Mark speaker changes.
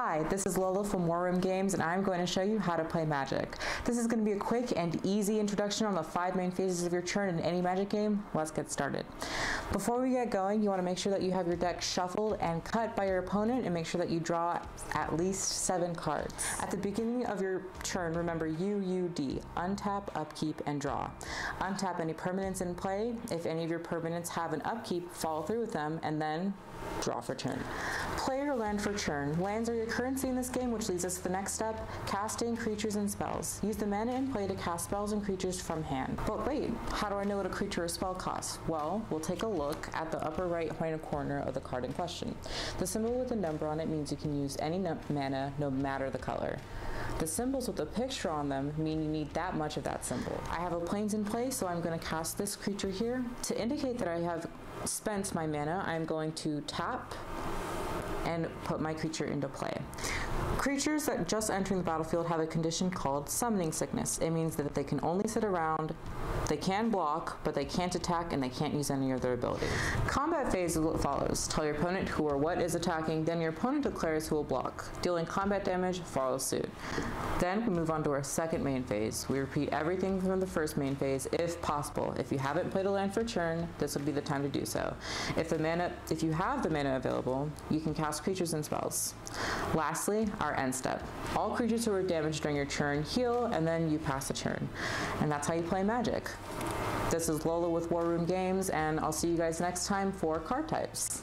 Speaker 1: Hi, this is Lola from War Room Games and I'm going to show you how to play Magic. This is going to be a quick and easy introduction on the five main phases of your turn in any Magic game. Let's get started. Before we get going, you want to make sure that you have your deck shuffled and cut by your opponent and make sure that you draw at least seven cards. At the beginning of your turn, remember UUD, untap, upkeep, and draw. Untap any permanents in play. If any of your permanents have an upkeep, follow through with them and then draw for turn. Play your land for turn. Lands are your currency in this game, which leads us to the next step, casting creatures and spells. Use the mana in play to cast spells and creatures from hand. But wait, how do I know what a creature or spell costs? Well, we'll take a look at the upper right hand corner of the card in question. The symbol with a number on it means you can use any mana, no matter the color. The symbols with a picture on them mean you need that much of that symbol. I have a Plains in play, so I'm going to cast this creature here. To indicate that I have spent my mana, I'm going to tap and put my creature into play. Creatures that just entering the battlefield have a condition called summoning sickness. It means that they can only sit around, they can block, but they can't attack and they can't use any of their abilities. Combat phase is what follows. Tell your opponent who or what is attacking, then your opponent declares who will block. Dealing combat damage follows suit. Then we move on to our second main phase. We repeat everything from the first main phase if possible. If you haven't played a land for turn, this would be the time to do so. If the mana if you have the mana available, you can cast creatures and spells. Lastly, our end step. All creatures who are damaged during your turn heal, and then you pass the turn. And that's how you play Magic. This is Lola with War Room Games, and I'll see you guys next time for card types.